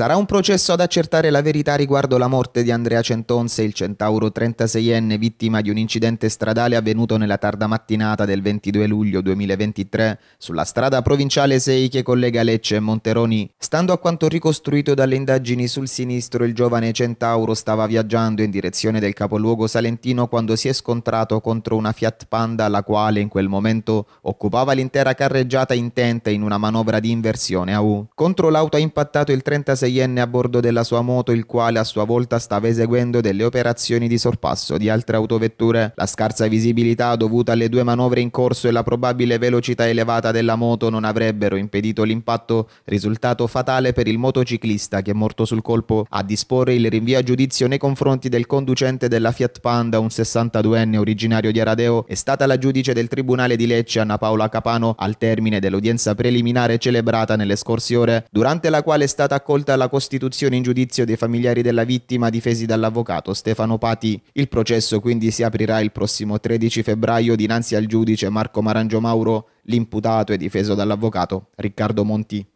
Sarà un processo ad accertare la verità riguardo la morte di Andrea Centonse, il centauro 36enne vittima di un incidente stradale avvenuto nella tarda mattinata del 22 luglio 2023 sulla strada provinciale 6 che collega Lecce e Monteroni. Stando a quanto ricostruito dalle indagini sul sinistro, il giovane centauro stava viaggiando in direzione del capoluogo salentino quando si è scontrato contro una Fiat Panda la quale in quel momento occupava l'intera carreggiata intenta in una manovra di inversione a U. Contro l'auto ha impattato il 36 36enne a bordo della sua moto, il quale a sua volta stava eseguendo delle operazioni di sorpasso di altre autovetture. La scarsa visibilità dovuta alle due manovre in corso e la probabile velocità elevata della moto non avrebbero impedito l'impatto, risultato fatale per il motociclista che è morto sul colpo. A disporre il rinvio a giudizio nei confronti del conducente della Fiat Panda, un 62enne originario di Aradeo, è stata la giudice del Tribunale di Lecce Anna Paola Capano al termine dell'udienza preliminare celebrata nelle scorse ore, durante la quale è stata accolta la costituzione in giudizio dei familiari della vittima difesi dall'avvocato Stefano Pati. Il processo quindi si aprirà il prossimo 13 febbraio dinanzi al giudice Marco Marangio Mauro, l'imputato è difeso dall'avvocato Riccardo Monti.